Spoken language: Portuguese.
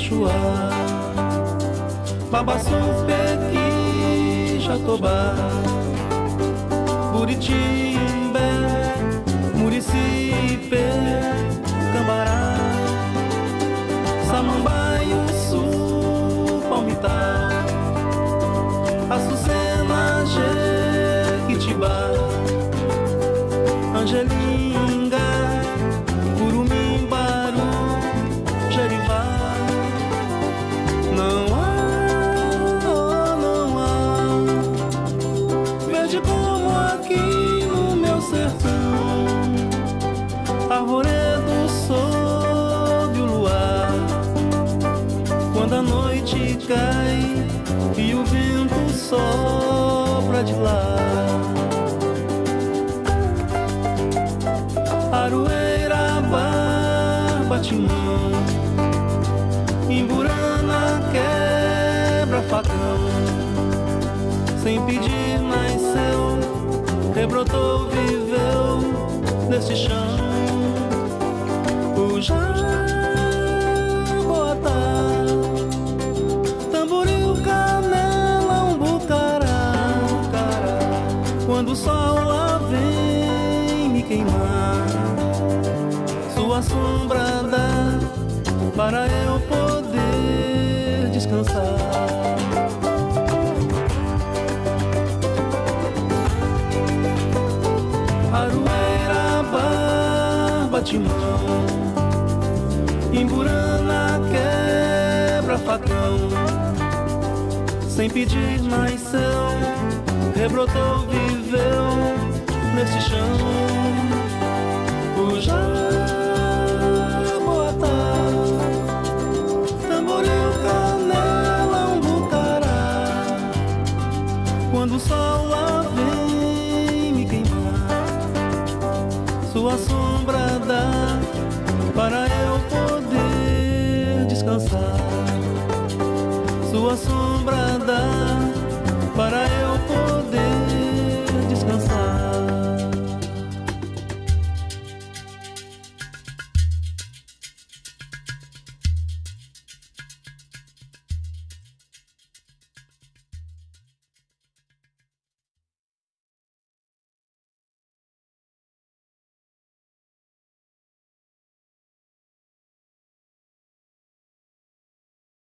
Quixuá, Babaçu, Pequi, Jatobá, Buritimbé, Muricipe, Cambará, Samambaio, Sul, Palmital, Açucena, Jequitibá, Angelinga, cai e o vento sopra de lá. Aroeira, Batimão Imburana, quebra facão. Sem pedir nasceu Rebrotou, viveu nesse chão. O Jabotá queimar Sua sombra dá para eu poder descansar. Arueira, barba, timão, Imburana, quebra facão. Sem pedir nasceu, rebrotou, viveu neste chão. Sua sombra dá para eu poder descansar. Sua sombra dá